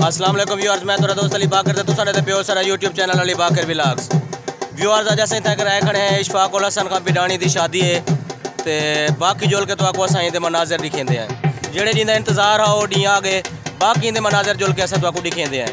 वालेकुम व्यूअर्स, मैं तेरा दोस्त अली बाकर तो तुसां दे पियो सारा YouTube channel Ali Baqar vlogs viewers अज असें इत्थै कराए खड़े हैं, इशफाक उल हसन का बिडानी की शादी है तो बाकी जोल के तो आपको असां मनाजर दिखेंदे हैं। जेड़े ज़िंदा इंतज़ार है वो डी आ गए, बाकी इन मनाजर जोल के असां तो दिखेंदे हैं।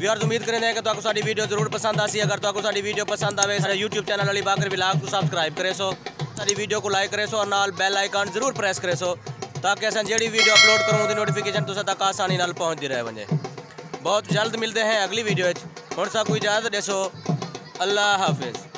व्यूअर्स उम्मीद करें कि तो साडी वीडियो ज़रूर पसंद आसी अगर तो साडी वीडियो पसंद आवे, सारे यूट्यूब चैनल वाली बाकर विलाग को सब्सक्राइब करे सो। सारी वीडियो को लाइक करे सो और नाल बेल आइकन ज़रूर प्रेस करे सो, ताकि असं जी वीडियो अपलोड करूँ उसकी नोटिफिकेशन तुम तक आसानी नाल पहुँचती रहे वजे बहुत जल्द मिलते हैं अगली वीडियो हम सा कोई इजाज़त दसो अल्लाह हाफिज़।